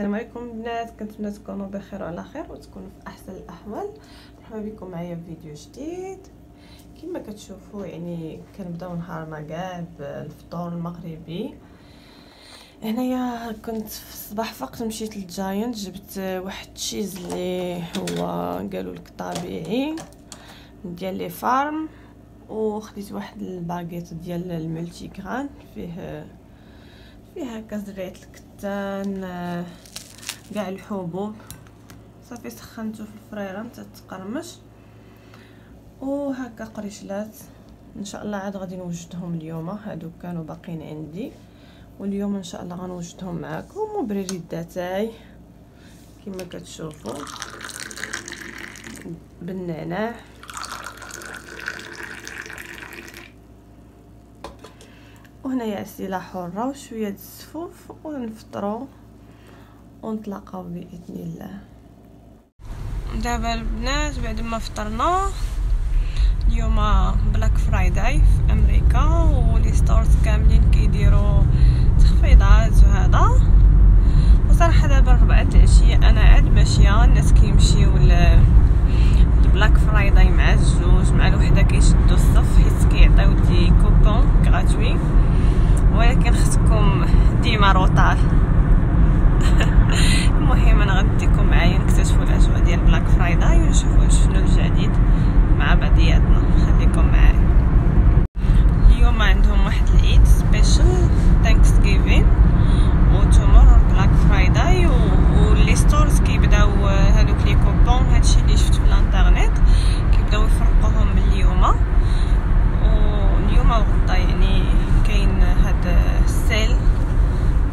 السلام عليكم البنات كنتمنى تكونوا بخير وعلى خير وتكونوا في أحسن الأحوال. مرحبا بكم معايا في فيديو جديد. كما كتشوفوا يعني كنبداو نهارنا كاع بالفطور المغربي. هنايا كنت في الصباح فقط مشيت لل Giant جبت واحد cheese اللي هو قالوا لك طبيعي ديال les fermes وخديت واحد الباغيت ديال ال multi-grain فيه فيه هكا زريعه الكتان كاع الحبوب. صافي سخنته في الفريرة حتى تقرمش وهكا قريشلات. إن شاء الله عاد غادي نوجدهم اليوم. هادو كانوا باقيين عندي. واليوم إن شاء الله غنوجدهم معكم وبريريدا تاعي كما كتشوفوا بالنعناع وهنايا عسيله حرة وشوية د السفوف ونفطروا ونتلاقاو بإذن الله. دابا البنات بعد ما فطرنا اليوم Black Friday في أمريكا و les stores كاملين كيديروا تخفيضات وهذا. وصراحة دابا ربعة العشيه أنا عاد ماشية الناس كيمشيو ال Black Friday مع الجوج مع الوحدة كيشدوا الصف حيت كيعطيو des coupons gratuits ولكن خصكم ديما retard المهم أنا غنديكم معايا نكتشفوا الأجواء ديال Black Friday ونشوفوا شنو الجديد مع بعضياتنا. خليكم معايا. اليوم عندهم واحد العيد special Thanksgiving و tomorrow Black Friday و les stores كيبداو هادوك les coupons هادشي اللي شفت في الانترنت كيبداو يفرقوهم من اليوم واليوم وغدا يعني كاين هاد ال sale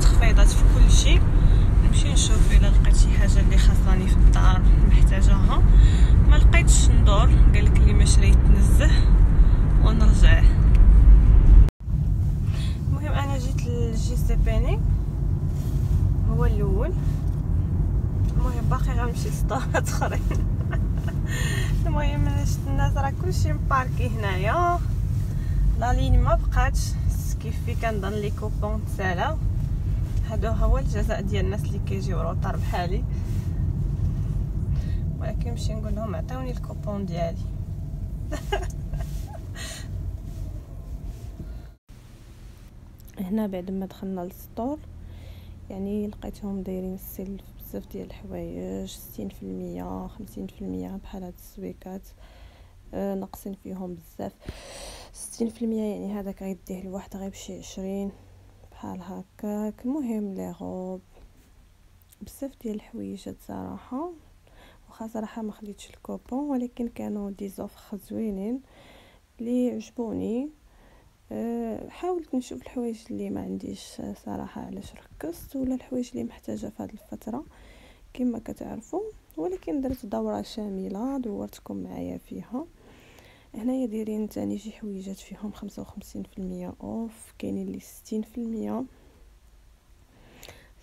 تخفيضات في كل شيء نمشي نشوف الا لقيت شي حاجة اللي خاصاني في الدار محتاجاها ما لقيتش ندور قالك لي ما شرى يتنزه ونرجع المهم أنا جيت لل JCPenney هو الأول المهم باقي غنمشي لستورات اخرين المهم أنا شفت الناس راه كلشي مباركي هنايا. la ligne ما بقاتش. كيف في كنظن les coupons تسالاو هذا هو الجزاء ديال الناس اللي كيجيو retard بحالي. ولكن نمشي نقول لهم عطيوني الكوبون ديالي. هنا بعد ما دخلنا لل store يعني لقيتهم دايرين ال sale بزاف ديال الحوايج ستين في المية خمسين في المية بحال هاد السويكات. ناقصين فيهم بزاف. ستين في المية يعني هذاك غيديه الواحد غير بشي عشرين. بحال هكاك. المهم لي غوب. بزاف ديال الحويجات صراحة. واخا صراحة ما خديتش الكوبون ولكن كانوا دي زوفر زوينين اللي عجبوني. أه حاولت نشوف الحوايج اللي ما عنديش صراحة علاش ركزت ولا الحوايج اللي محتاجة في هذه الفترة كما كتعرفوا. ولكن درت دورة شاملة دورتكم معايا فيها. هنايا دايرين تاني شي حويجات فيهم خمسة وخمسين في المية off كاينين لي ستين في المية.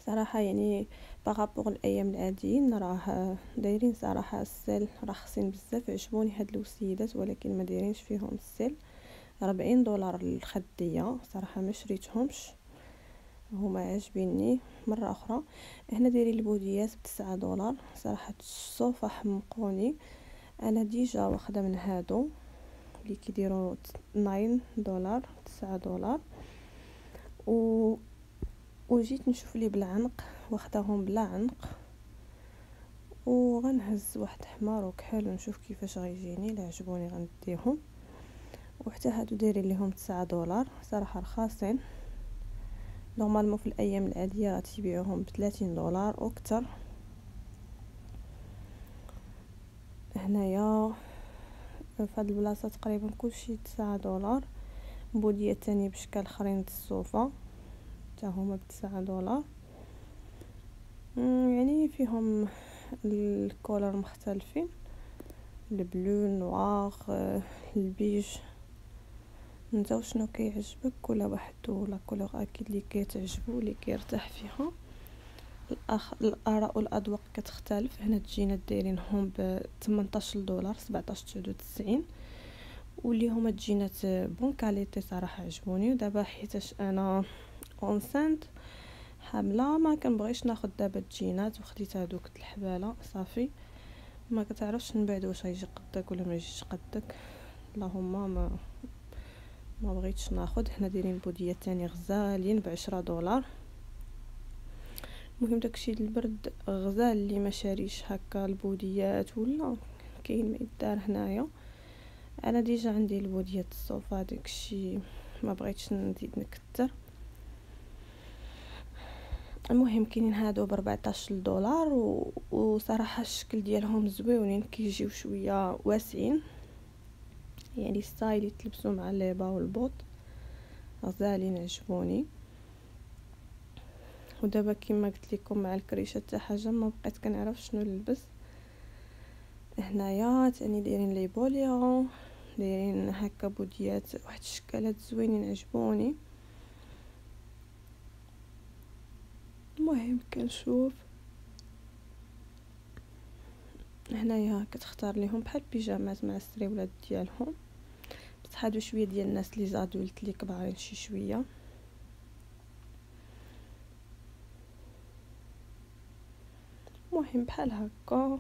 صراحة يعني par rapport الأيام العاديين راه دايرين صراحة ال sale رخصين بزاف عجبوني هاد الوسيدات ولكن ما دايرينش فيهم ال sale ربعين دولار الخدية صراحة ما شريتهمش. هما عاجبيني مرة أخرى. هنا دايرين البوديات بتسعة دولار صراحة الصوفة حمقوني. أنا ديجا واخدة من هادو. اللي كيديروا 9 دولار 9 دولار. و وجيت نشوف لي بالعنق واخداهم بلا عنق وغنهز واحد حمار وكحل ونشوف كيفاش غيجيني إلا عجبوني غنديهم. وحتى هادو دايرين ليهم 9 دولار صراحة رخاصين. normalement في الأيام العادية غتبيعوهم ب 30 دولار أكثر هنايا في هاد البلاصة تقريبا كلشي تسعة دولار. بودية تانية بشكل اخرين الصوفة حتى هما بتسعة دولار. يعني فيهم ال couleur مختلفين. ال bleu noir ال beige. نتا شنو كيعجبك؟ كل واحد و la couleur أكيد اللي كتعجبو اللي كيرتاح فيها. الأخ... الآراء والأذواق كتختلف. هنا تجينا دايرينهم ب 18 دولار 17.99 واللي هما تجينا bonne qualité صراحة عجبوني ودابا حيتاش أنا enceinte حاملة ما كنبغيش ناخذ دابا الجينات وخديت هذوك الحبالة صافي. ما كتعرفش من بعد واش غيجي قدك ولا ما يجيش قدك. اللهم ما ما بغيتش ناخذ حنا دايرين بوديات تاني غزالين بعشرة دولار. المهم داكشي البرد غزال اللي ما شاريش هكا البوديات ولا كاين ما يدار هنايا. أنا ديجا عندي البوديات الصوفا داكشي ما بغيتش نزيد نكثر المهم كاينين هادو ب 14 دولار و... وصراحة الشكل ديالهم زويونين كيجيو شوية واسعين. يعني style يتلبسوا مع الليبا والبوط. غزالين عجبوني. ودابا كما قلت لكم مع الكريشة حتى حاجة ما بقيت كنعرف شنو نلبس. هنايا تاني دايرين لي بوليون دايرين هكا بوديات واحد الشكالات زوينين عجبوني. المهم كنشوف. هنايا كتختار ليهم بحال بيجامات مع السريولات ديالهم. بصح هادو شوية ديال الناس لي زادولت لي كبارين شي شوية. المهم بحال هكا هنا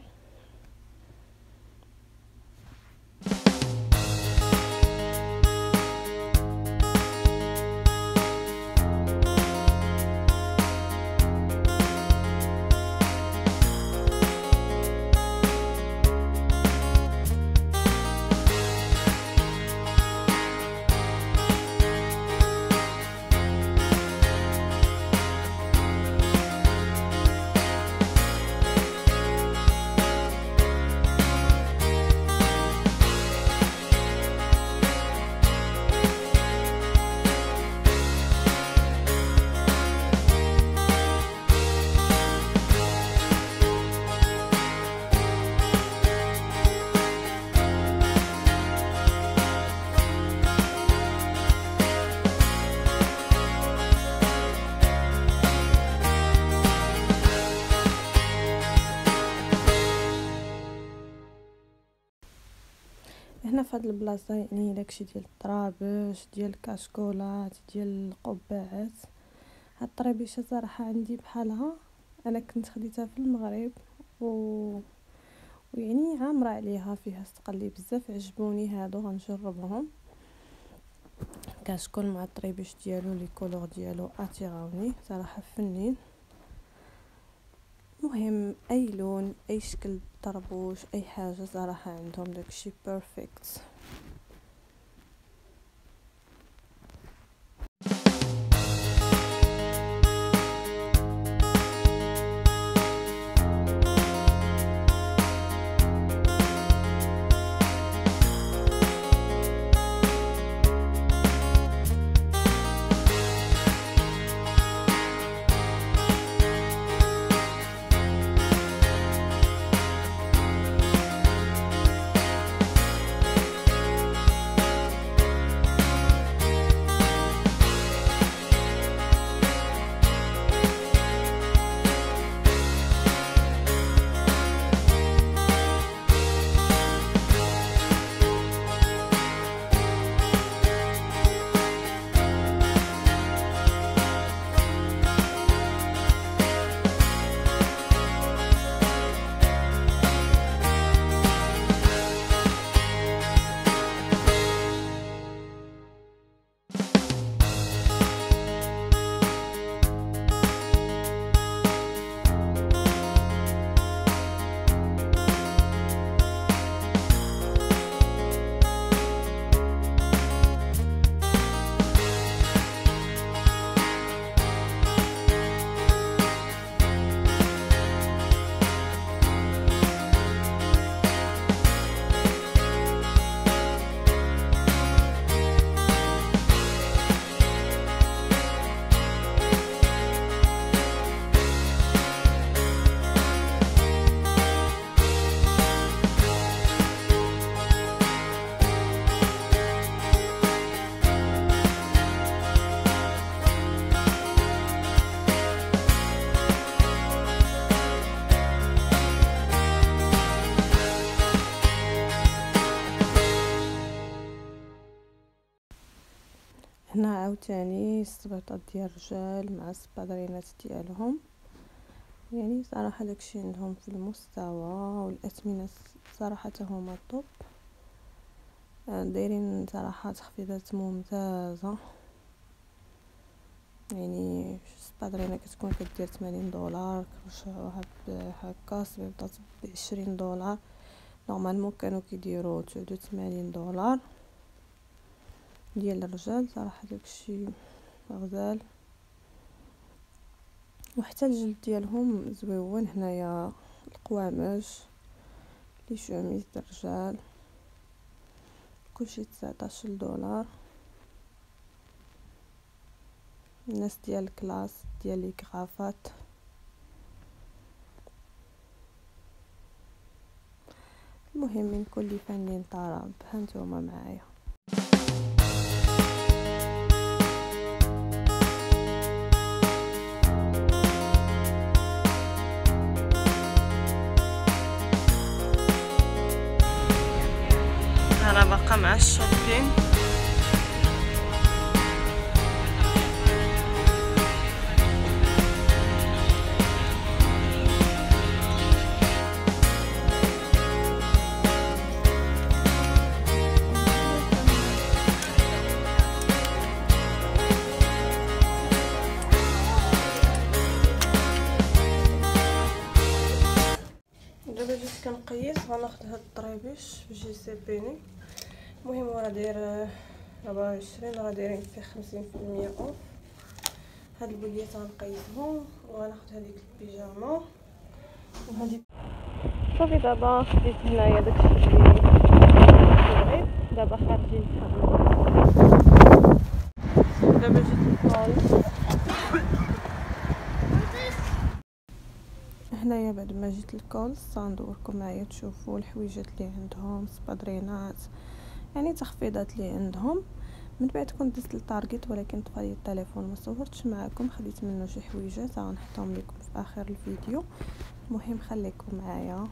في هاد البلاصة يعني داكشي ديال الطرابش ديال الكاشكولات ديال القبعات. هاد الطريبيشه صراحة عندي بحالها أنا كنت خديتها في المغرب و ويعني عامرة عليها فيها استقلي بزاف عجبوني هادو غنجربهم. كاشكول مع الطريبيش ديالو لي كولور ديالو أتيغاوني صراحة فنين. مهم أي لون أي شكل. طربوش أي حاجة صراحة عندهم داكشي بيرفكت هنا عاوتاني السبيطات ديال الرجال مع السبادرينات ديالهم. يعني صراحة داكشي عندهم في المستوى والأثمنة صراحة هما top دايرين صراحة تخفيضات ممتازة. يعني سبادرينا كتكون كدير 80 دولار كنرجعوها هكا صبيبطات بعشرين دولار. normalement كانوا كيديروا تعود 80 دولار. ديال الرجال صراحة داكشي غزال وحتى الجلد ديالهم زويون هنايا القواماج لي شوميز الرجال كلشي تسعطاش دولار. الناس ديال الكلاس ديال لي كغافات المهم من كل فن طرب هانتوما معايا. غناخد هاد الطريبيش باش يسيبيني المهم راه داير ربعة وعشرين راه دايرين فيه خمسين في المية أوف. هاد البليات غنقيسهم وغناخد هاديك البيجاما وهادي صافي دابا خديت هنايا داكشي اللي دابا خارجين دابا جيت للطالب هنايا بعد ما جيت ل Kohl's ندوركم معايا تشوفوا الحويجات اللي عندهم سبادرينات يعني تخفيضات اللي عندهم. من بعد كنت دزت لل Target ولكن طفى التليفون ما صورتش معكم خديت منه شي حويجات غنحطهم لكم في آخر الفيديو. المهم خليكم معايا.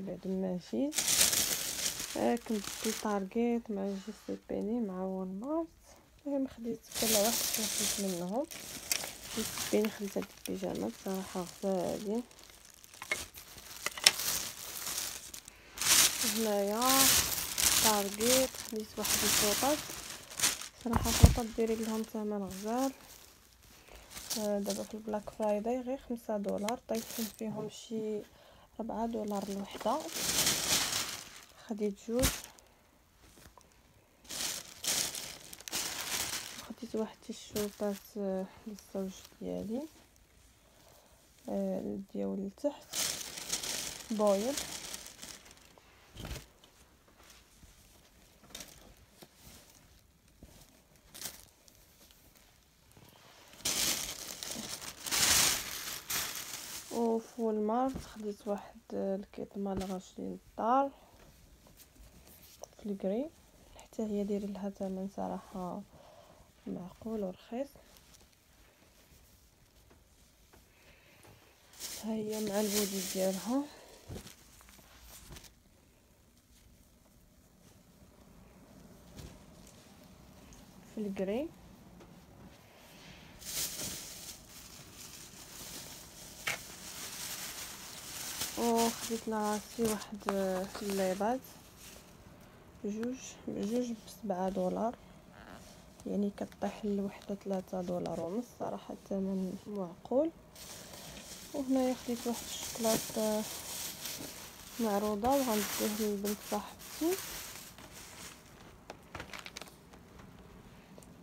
بعد ما جيت كنت Target مع JCPenney مع Walmart المهم خديت كل واحد شوية منهم. JCPenney خديت هاد البيجامة بصراحة غزالين هنايا Target خديت واحد الفوطات صراحة الفوطات ديري لهم ثمن غزال. آه، دابا في ال Black Friday غير خمسة دولار. طيبتهم فيهم شي ربعة دولار الوحدة. خديت جوج. خديت واحد الشوبات آه، للزوج ديالي آه، ديال لتحت بويض. المارت خديت واحد الكيط مال غاشلين الدار في الكري حتى هي داير لها ثمن صراحة معقول ورخيص. ها هي مع البودي ديالها. في الكري وخديت لراسي واحد الليبات جوج جوج بسبعة دولار. يعني كطيح الوحده ثلاثة دولار ونص صراحة الثمن معقول. وهنايا خديت واحد الشكلاط معروضة وغنديه للبنت صاحبتي.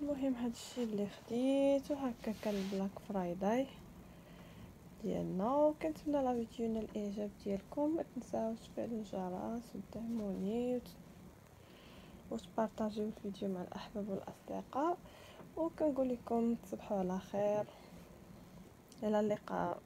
المهم هادشي اللي خديت وهكا كان ال Black Friday. ديالنا وكنتمنى لا ينال الإعجاب ديالكم. ما تنساوش تفعلوا الجرس ودعموني وتبارطاجيو الفيديو مع الأحباب والأصدقاء. وكنقول لكم تصبحوا على خير. إلى اللقاء.